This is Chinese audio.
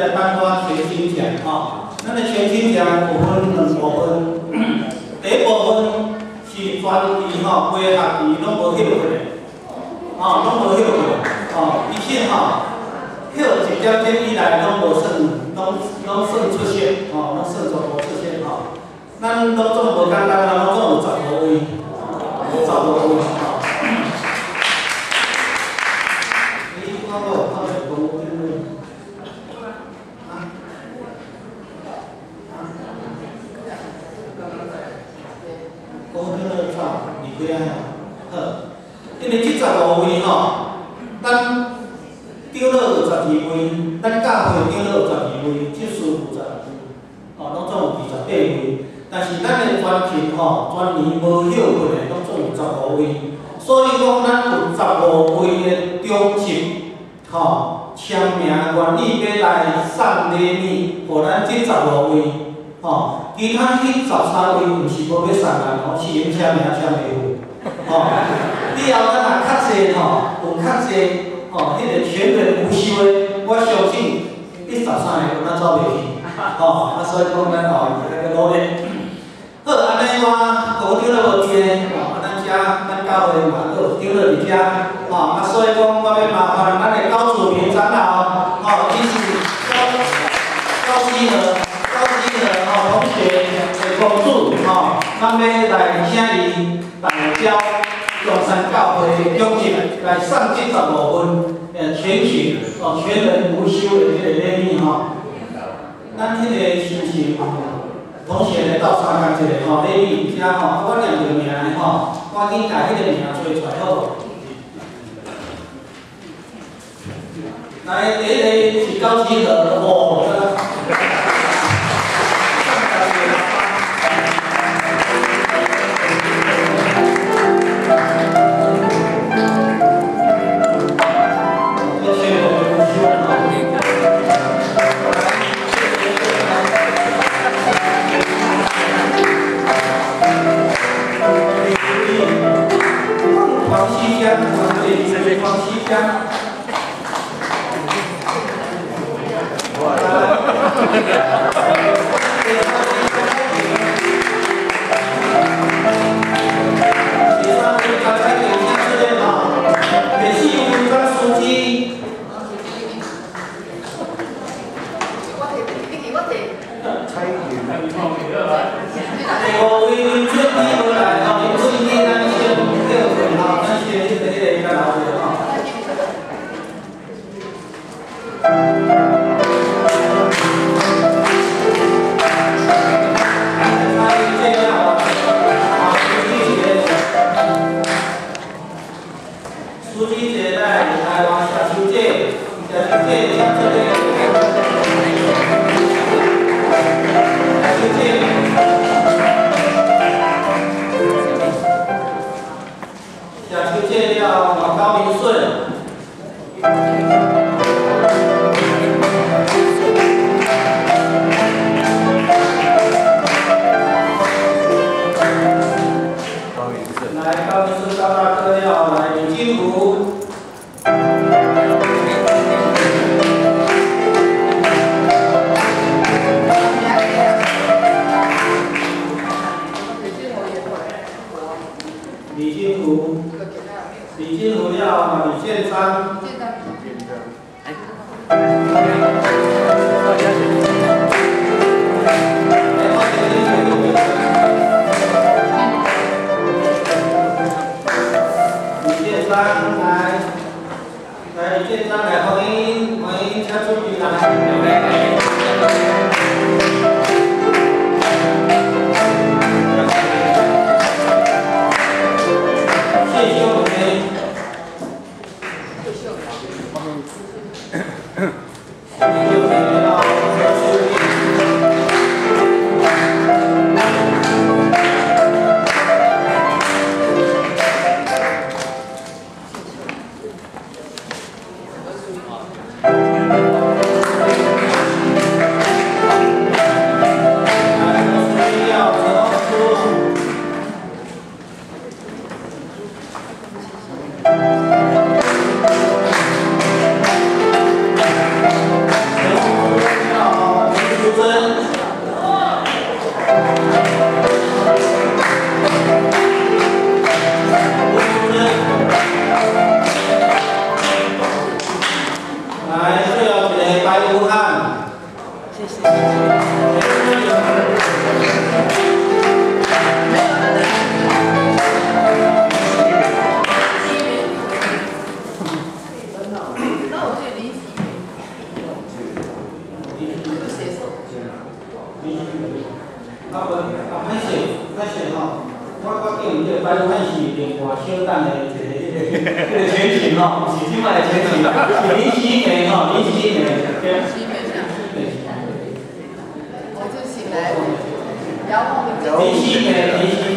来颁发全勤奖吼，咱的全勤奖有分两部分，第一部分是全期吼，规学期拢无休过的，吼，拢无休过，吼，而且吼，休一点钟以来拢无算，拢拢算出现，吼，拢算全部出现吼。咱拢总无简单啊，拢总有十五位，十五位吼。你看无？看袂讲有点位？啊？啊？讲迄个草，二对啊？好，因为即十五位吼，咱丢了十二位，咱教会丢了十二位，即师有十二位，吼，拢总有二十八位。但是咱的全勤吼，全年无休过的，拢总有十五位。所以讲，咱有十五位的中心吼签名愿意要来送礼物，互咱即十五位吼。其他迄十三位毋是无要送人吼，是因签名签袂赴吼。以后咱若较济吼，有较济吼，迄个全人无休的，我相信迄十三个咱走袂去吼。啊，所以讲咱吼要个努力。好，安尼我讲着了无钱，吼，啊，咱遮咱教会嘛，搁有着了伫遮，吼，啊，所以讲我要麻烦咱的高祖明长老，吼，以及高高基和高基和吼同学的帮助，吼，咱要来请伊代表中山教会中心来送即十五份呃全群哦全人无休的迄个礼物吼，咱迄个是不是？同学来到参加一下吼，礼物遮吼，我念个名的吼，赶紧甲迄个名找出来好？来，第一个是高基和哦，李金福。李金福，李金福要李建章。啊不，啊歹势，歹势吼，我我叫伊个摆摊是另外小等的一个迄个迄个前景吼，是即摆的前景，是林夕梅吼，林夕梅。林夕梅啥？我就醒来，遥控的。林夕梅，林夕。